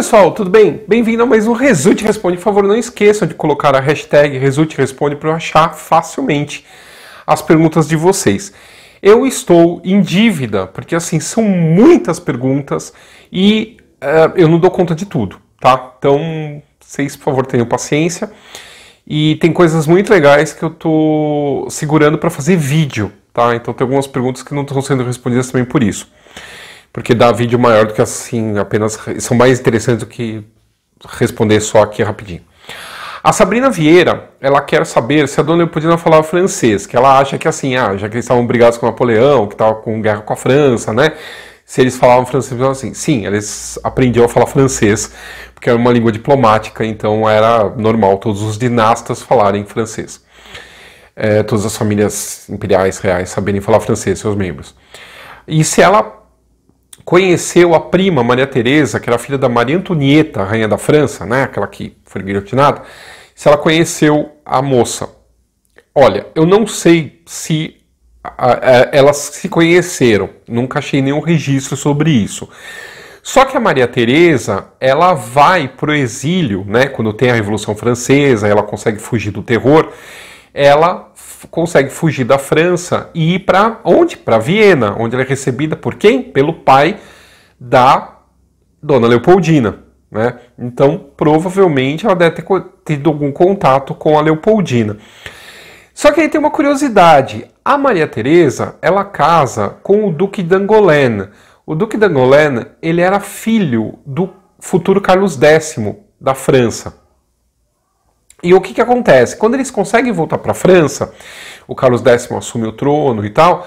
pessoal, tudo bem? Bem-vindo a mais um Result Responde. Por favor, não esqueçam de colocar a hashtag Result Responde para eu achar facilmente as perguntas de vocês. Eu estou em dívida, porque assim, são muitas perguntas e uh, eu não dou conta de tudo, tá? Então, vocês, por favor, tenham paciência. E tem coisas muito legais que eu estou segurando para fazer vídeo, tá? Então tem algumas perguntas que não estão sendo respondidas também por isso porque dá vídeo maior do que assim, apenas são mais interessantes do que responder só aqui rapidinho. A Sabrina Vieira, ela quer saber se a dona Leopoldina falava francês, que ela acha que assim, ah, já que eles estavam brigados com Napoleão, que estava com guerra com a França, né? Se eles falavam francês, então assim, sim, eles aprendiam a falar francês, porque era uma língua diplomática, então era normal todos os dinastas falarem francês. É, todas as famílias imperiais, reais, saberem falar francês, seus membros. E se ela conheceu a prima Maria Teresa, que era filha da Maria Antonieta, rainha da França, né, aquela que foi guilhotinada, se ela conheceu a moça. Olha, eu não sei se a, a, elas se conheceram, nunca achei nenhum registro sobre isso. Só que a Maria Teresa, ela vai pro exílio, né, quando tem a Revolução Francesa, ela consegue fugir do terror, ela consegue fugir da França e ir para onde? Para Viena, onde ela é recebida por quem? Pelo pai da Dona Leopoldina. Né? Então, provavelmente ela deve ter tido algum contato com a Leopoldina. Só que aí tem uma curiosidade. A Maria Teresa, ela casa com o Duque d'Angolene. O Duque d'Angolene, ele era filho do futuro Carlos X da França. E o que, que acontece? Quando eles conseguem voltar para a França, o Carlos X assume o trono e tal,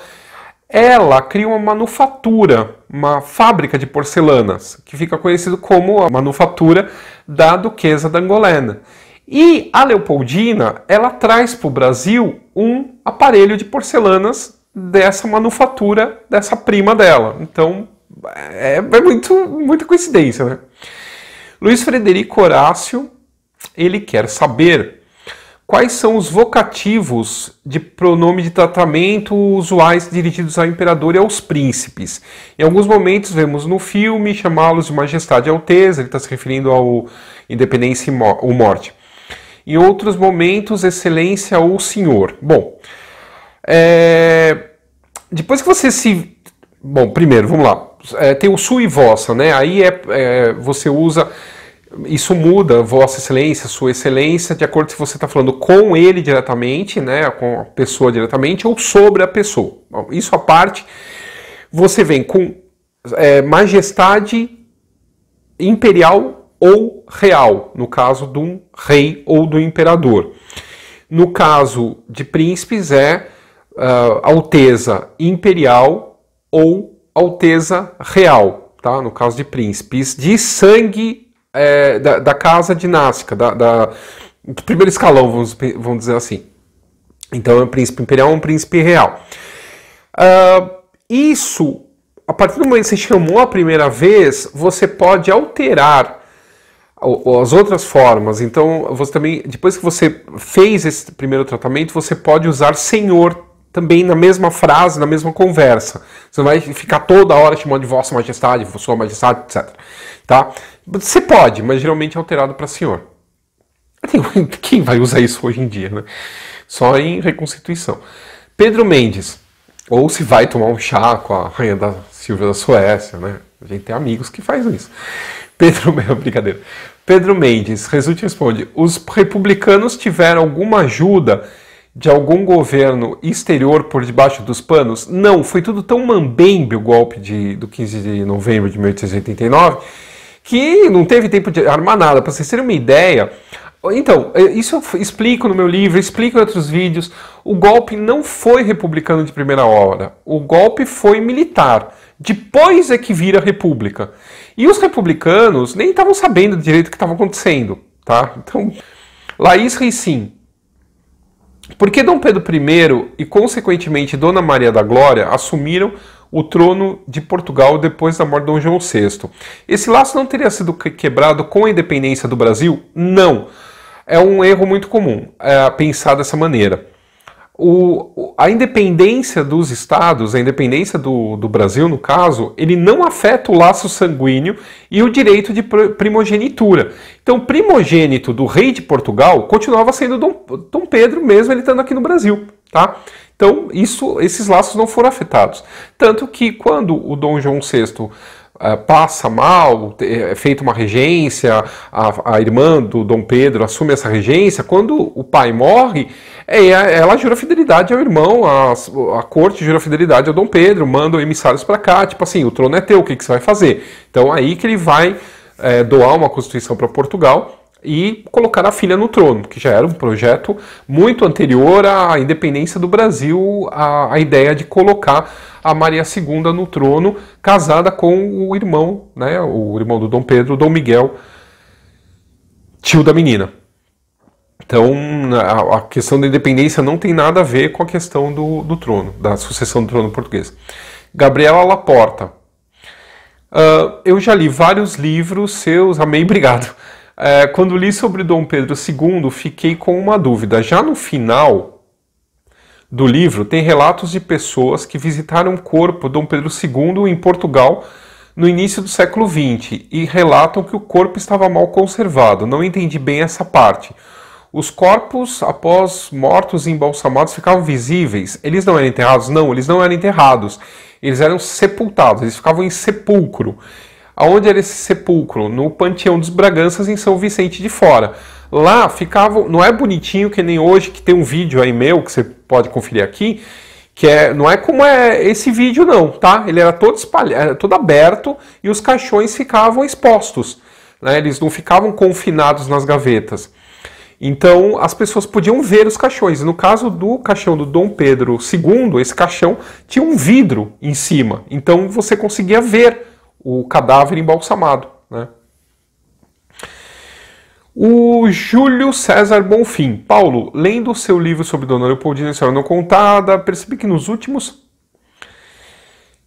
ela cria uma manufatura, uma fábrica de porcelanas, que fica conhecido como a manufatura da Duquesa d'Angolena. E a Leopoldina, ela traz para o Brasil um aparelho de porcelanas dessa manufatura, dessa prima dela. Então, é, é muito, muita coincidência, né? Luiz Frederico Horácio ele quer saber quais são os vocativos de pronome de tratamento usuais dirigidos ao imperador e aos príncipes. Em alguns momentos vemos no filme chamá-los de majestade e alteza, ele está se referindo ao independência ou morte. Em outros momentos, excelência ou senhor. Bom, é... depois que você se... Bom, primeiro, vamos lá. É, tem o su e vossa, né? Aí é, é você usa isso muda, Vossa Excelência, Sua Excelência, de acordo se você está falando com ele diretamente, né, com a pessoa diretamente, ou sobre a pessoa. Isso à parte, você vem com é, majestade imperial ou real, no caso de um rei ou do imperador. No caso de príncipes, é uh, alteza imperial ou alteza real, tá? No caso de príncipes de sangue é, da, da, casa dinástica, da, da, do primeiro escalão, vamos, vamos dizer assim. Então é um príncipe imperial, um príncipe real. Uh, isso, a partir do momento que você chamou a primeira vez, você pode alterar as outras formas. Então, você também, depois que você fez esse primeiro tratamento, você pode usar senhor também na mesma frase, na mesma conversa. Você vai ficar toda hora chamando de Vossa Majestade, Sua Majestade, etc. Tá? Você pode, mas geralmente é alterado para senhor. Quem vai usar isso hoje em dia, né? Só em reconstituição. Pedro Mendes, ou se vai tomar um chá com a rainha da Silvia da Suécia, né? A gente tem amigos que fazem isso. Pedro, brincadeira. Pedro Mendes, resulta responde: os republicanos tiveram alguma ajuda de algum governo exterior por debaixo dos panos? Não, foi tudo tão mambembe o golpe de, do 15 de novembro de 1889 que não teve tempo de armar nada. Para vocês terem uma ideia, então, é, isso eu explico no meu livro, explico em outros vídeos. O golpe não foi republicano de primeira hora, o golpe foi militar. Depois é que vira república. E os republicanos nem estavam sabendo direito o que estava acontecendo, tá? Então, Laís Reicin, por que Dom Pedro I e, consequentemente, Dona Maria da Glória assumiram o trono de Portugal depois da morte de Dom João VI? Esse laço não teria sido quebrado com a independência do Brasil? Não. É um erro muito comum é, pensar dessa maneira. O, a independência dos estados, a independência do, do Brasil, no caso, ele não afeta o laço sanguíneo e o direito de primogenitura. Então, primogênito do rei de Portugal continuava sendo Dom, Dom Pedro, mesmo ele estando aqui no Brasil. Tá? Então, isso, esses laços não foram afetados. Tanto que quando o Dom João VI passa mal, é feita uma regência, a, a, irmã do Dom Pedro assume essa regência, quando o pai morre, é, ela jura fidelidade ao irmão, a, a corte jura fidelidade ao Dom Pedro, manda emissários para cá, tipo assim, o trono é teu, o que, que você vai fazer? Então aí que ele vai é, doar uma constituição para Portugal e colocar a filha no trono, que já era um projeto muito anterior à independência do Brasil, a, a ideia de colocar a Maria II no trono, casada com o irmão, né, o irmão do Dom Pedro, Dom Miguel, tio da menina. Então, a, a questão da independência não tem nada a ver com a questão do, do trono, da sucessão do trono português. Gabriela Laporta. Uh, eu já li vários livros seus, amei, obrigado. É, quando li sobre Dom Pedro II, fiquei com uma dúvida. Já no final do livro, tem relatos de pessoas que visitaram o corpo Dom Pedro II em Portugal no início do século XX e relatam que o corpo estava mal conservado. Não entendi bem essa parte. Os corpos, após mortos e embalsamados, ficavam visíveis. Eles não eram enterrados? Não, eles não eram enterrados. Eles eram sepultados, eles ficavam em sepulcro. Aonde era esse sepulcro? No Panteão dos Braganças, em São Vicente de Fora. Lá ficava, não é bonitinho que nem hoje, que tem um vídeo aí meu, que você pode conferir aqui, que é, não é como é esse vídeo não, tá? Ele era todo espalhado, todo aberto e os caixões ficavam expostos, né? Eles não ficavam confinados nas gavetas. Então as pessoas podiam ver os caixões. No caso do caixão do Dom Pedro II, esse caixão tinha um vidro em cima, então você conseguia ver o cadáver embalsamado. Né? O Júlio César Bonfim. Paulo, lendo o seu livro sobre Dona Leopoldina História Não Contada, percebi que nos últimos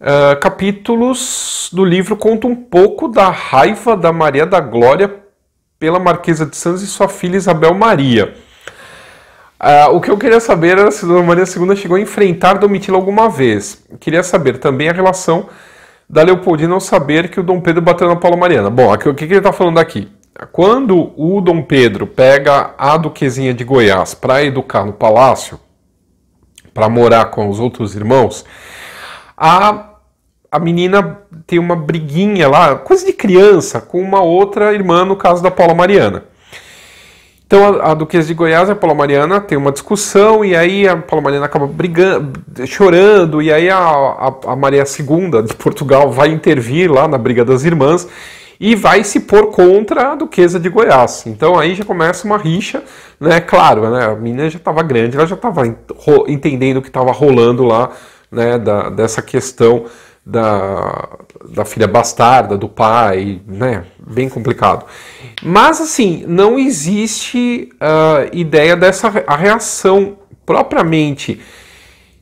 uh, capítulos do livro conta um pouco da raiva da Maria da Glória pela Marquesa de Santos e sua filha Isabel Maria. Uh, o que eu queria saber era se Dona Maria II chegou a enfrentar Domitila alguma vez. queria saber também a relação da Leopoldina ao saber que o Dom Pedro bateu na Paula Mariana. Bom, aqui, o que, que ele está falando aqui? Quando o Dom Pedro pega a duquesinha de Goiás para educar no palácio, para morar com os outros irmãos, a, a menina tem uma briguinha lá, coisa de criança, com uma outra irmã, no caso da Paula Mariana. Então a, a Duquesa de Goiás e a Paula Mariana tem uma discussão e aí a Paula Mariana acaba brigando, chorando e aí a, a, a Maria II de Portugal vai intervir lá na briga das irmãs e vai se pôr contra a Duquesa de Goiás. Então aí já começa uma rixa, né? Claro, né? A menina já estava grande, ela já estava entendendo o que estava rolando lá, né? Da, dessa questão da, da filha bastarda, do pai, né? Bem complicado. Mas, assim, não existe uh, ideia dessa a reação propriamente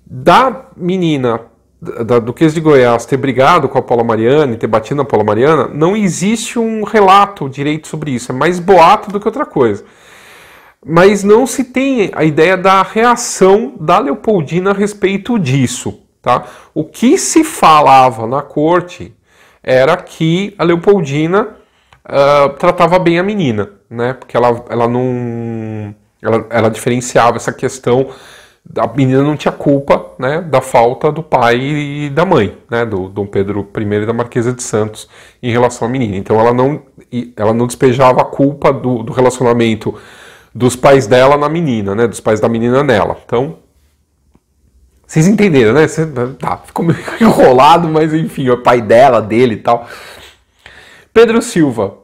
da menina da Duquesa de Goiás ter brigado com a Paula Mariana e ter batido na Paula Mariana, não existe um relato direito sobre isso. É mais boato do que outra coisa. Mas não se tem a ideia da reação da Leopoldina a respeito disso. Tá? O que se falava na corte era que a Leopoldina uh, tratava bem a menina, né? Porque ela, ela não. Ela, ela diferenciava essa questão. A menina não tinha culpa né, da falta do pai e da mãe, né, do Dom Pedro I e da Marquesa de Santos em relação à menina. Então ela não, ela não despejava a culpa do, do relacionamento dos pais dela na menina, né, dos pais da menina nela. Então vocês entenderam, né? Tá, ficou meio enrolado, mas enfim, é pai dela, dele e tal. Pedro Silva.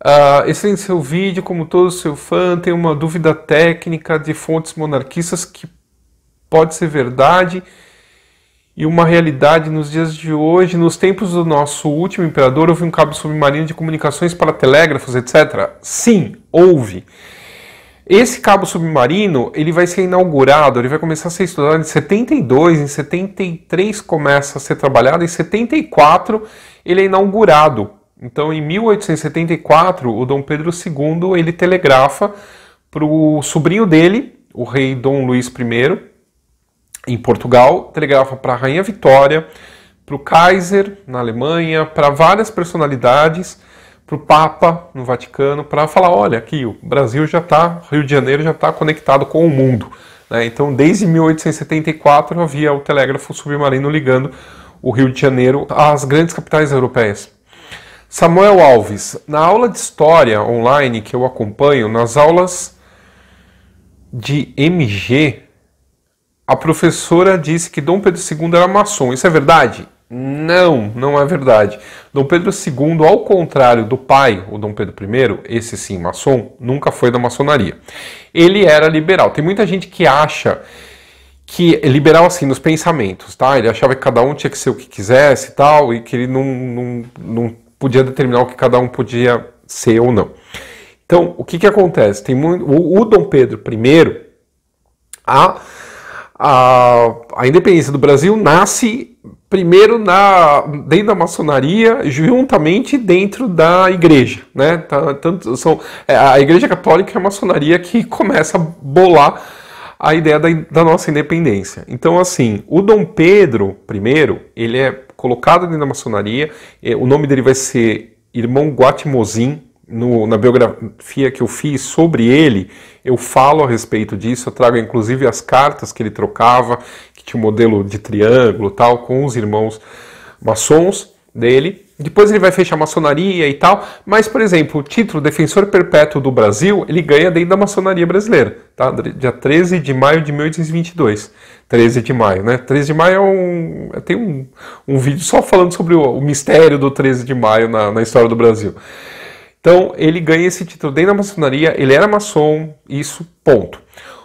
Uh, excelente seu vídeo, como todo seu fã, tem uma dúvida técnica de fontes monarquistas que pode ser verdade e uma realidade nos dias de hoje. Nos tempos do nosso último imperador, houve um cabo submarino de comunicações para telégrafos, etc. Sim, houve. Esse cabo submarino, ele vai ser inaugurado, ele vai começar a ser estudado em 72, em 73 começa a ser trabalhado, em 74 ele é inaugurado. Então, em 1874, o Dom Pedro II, ele telegrafa para o sobrinho dele, o rei Dom Luís I, em Portugal, telegrafa para a Rainha Vitória, para o Kaiser na Alemanha, para várias personalidades, para o Papa no Vaticano, para falar: olha, aqui o Brasil já está, Rio de Janeiro já está conectado com o mundo. Né? Então, desde 1874 havia o telégrafo submarino ligando o Rio de Janeiro às grandes capitais europeias. Samuel Alves, na aula de história online que eu acompanho, nas aulas de MG, a professora disse que Dom Pedro II era maçom. Isso é verdade? Não, não é verdade. Dom Pedro II, ao contrário do pai, o Dom Pedro I, esse sim, maçom, nunca foi da maçonaria. Ele era liberal. Tem muita gente que acha que é liberal assim nos pensamentos, tá? Ele achava que cada um tinha que ser o que quisesse e tal, e que ele não, não, não podia determinar o que cada um podia ser ou não. Então, o que que acontece? Tem muito, o, o Dom Pedro I, a, a, a independência do Brasil nasce primeiro na, dentro da maçonaria, juntamente dentro da igreja, né? Tá, tanto, são, é, a igreja católica é a maçonaria que começa a bolar a ideia da, da, nossa independência. Então, assim, o Dom Pedro I, ele é colocado dentro da maçonaria, o nome dele vai ser Irmão Guatimozin, no, na biografia que eu fiz sobre ele, eu falo a respeito disso, eu trago inclusive as cartas que ele trocava, que tinha um modelo de triângulo tal, com os irmãos maçons dele. Depois ele vai fechar a maçonaria e tal, mas, por exemplo, o título Defensor Perpétuo do Brasil, ele ganha dentro da maçonaria brasileira, tá? Dia 13 de maio de 1822. 13 de maio, né? 13 de maio é um. Tem um, um vídeo só falando sobre o, o mistério do 13 de maio na, na história do Brasil. Então, ele ganha esse título dentro da maçonaria, ele era maçom, isso, ponto.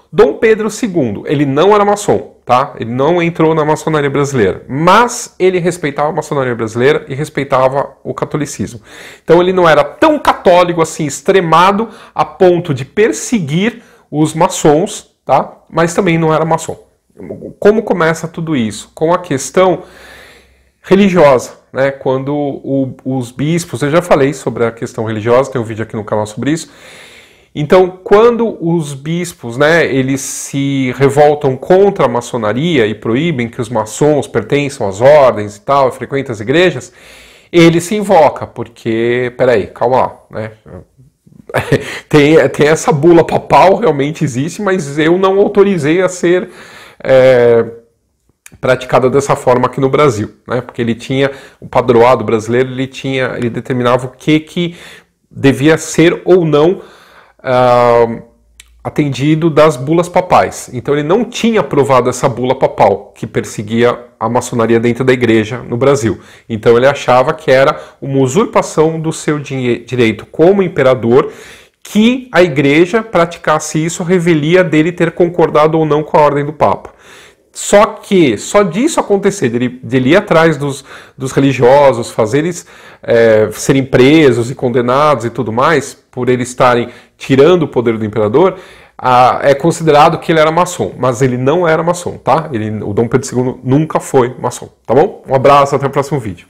Dom Pedro II, ele não era maçom, tá? Ele não entrou na maçonaria brasileira, mas ele respeitava a maçonaria brasileira e respeitava o catolicismo. Então ele não era tão católico assim, extremado a ponto de perseguir os maçons, tá? Mas também não era maçom. Como começa tudo isso? Com a questão religiosa, né? Quando o, os bispos, eu já falei sobre a questão religiosa, tem um vídeo aqui no canal sobre isso. Então, quando os bispos, né, eles se revoltam contra a maçonaria e proíbem que os maçons pertençam às ordens e tal, frequentem as igrejas, ele se invoca, porque, peraí, calma lá, né? tem, tem essa bula papal, realmente existe, mas eu não autorizei a ser é, praticada dessa forma aqui no Brasil, né? Porque ele tinha o padroado brasileiro, ele tinha, ele determinava o que que devia ser ou não uh, atendido das bulas papais. Então ele não tinha aprovado essa bula papal que perseguia a maçonaria dentro da igreja no Brasil. Então ele achava que era uma usurpação do seu direito como imperador que a igreja praticasse isso revelia dele ter concordado ou não com a ordem do Papa. Só que, só disso acontecer, dele, dele ir atrás dos, dos religiosos, fazer eles é, serem presos e condenados e tudo mais, por eles estarem tirando o poder do imperador, a, é considerado que ele era maçom, mas ele não era maçom, tá? Ele, o Dom Pedro II nunca foi maçom, tá bom? Um abraço, até o próximo vídeo.